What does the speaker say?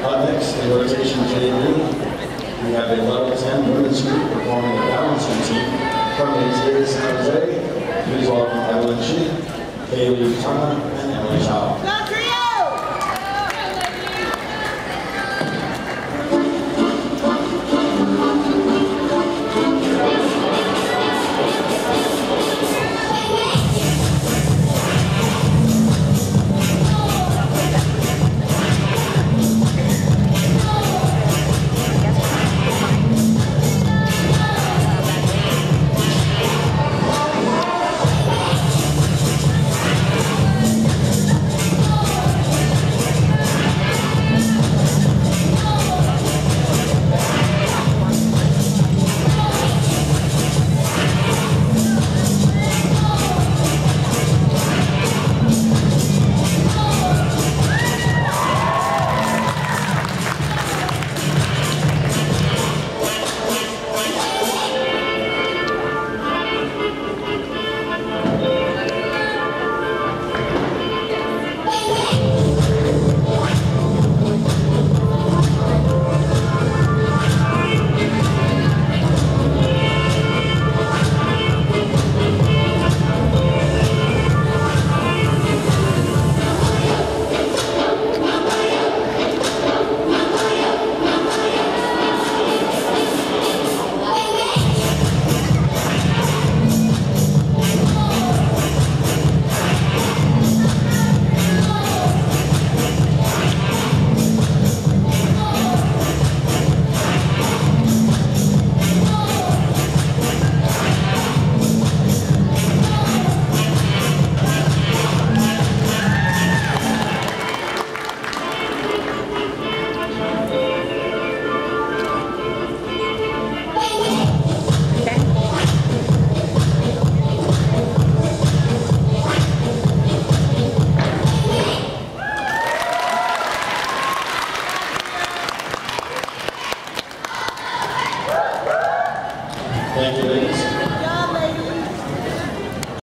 Citation JV. We have a level 10 women's group performing a balance routine from ATA San Jose. Please welcome Evelyn Chi, Emily Chow. Thank you, ladies.